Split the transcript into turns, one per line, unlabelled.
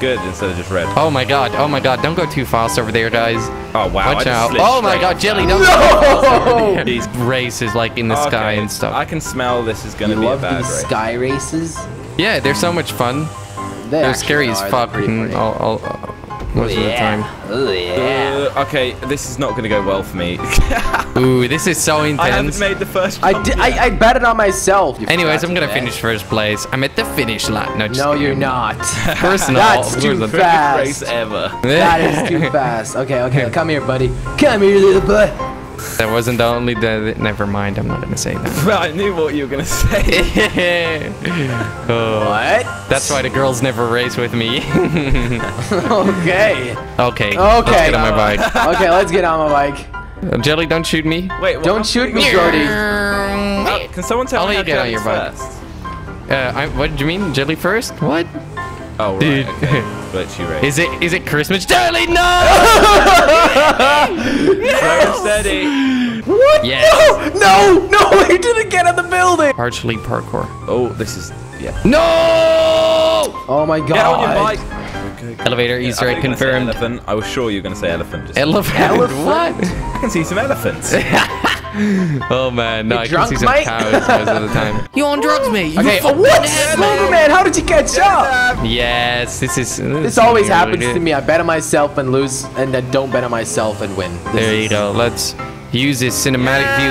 good instead of just red.
Oh my god, oh my god, don't go too fast over there, guys.
Oh wow!
Watch out. Oh my god,
off
Jelly,
that.
don't go too fast.
These-
Races like in the sky and stuff.
I can smell this is gonna
You
be a
love
bad
these
race.
sky races?
Yeah, they're so much fun.
They
They're scary
are.
as fuck
pretty
all, all, all- most of the time.
Oh yeah.
Uh, okay, this is not gonna go well for me.
Ooh, this is so intense.
I haven't
intense.
made the first.
I did. I, I bet it on myself. you
Anyways, I'm gonna finish first place. I'm at the finish line. No, just
No, you're not.
Personal.
That's too
course
fast.
race ever.
that is too fast. Okay, okay, come here, buddy. Come here, little boy.
That wasn't the only. The, never mind. I'm not gonna say that.
Well, I knew what you were gonna say.
oh,
What?
that's why the girls never race with me.
Okay.
okay.
Okay.
Let's get on my bike.
Okay, let's get on my bike.
Uh, Jelly, don't shoot me.
Wait, what,
Don't shoot me, Jordy.
Uh, can someone tell
I'll
me
let
how
you get on
Jelly's
your bike.
first?
Uh, I, what do you mean, Jelly first? What?
Oh right,
Dude.
okay. Glitchy race.
Is it? Is it Christmas? Jelly, no!
Slow and steady.
What?
Yes.
No, no, no, he didn't get in the building.
Partially parkour.
Oh, this is yeah.
No!
Oh my god.
Get on your bike. Okay.
Elevator
Yeah,
Easter
I
egg
thought you were gonna say
confirmed.
Elephant. I was sure you were gonna say elephant. Just
Elephant.
Elephant?
What?
I can see some elephants.
Oh man, no,
You
I
drunk,
can see some
mate?
cows most of the time. You on drugs, mate? You
Okay,
fucking
what?
ass,
Slugger man, how did you catch up?
Yes, this is.
This always happens to me. I bet on myself and lose, and then don't bet on myself and win. This
There you
is-
go. Let's use this cinematic view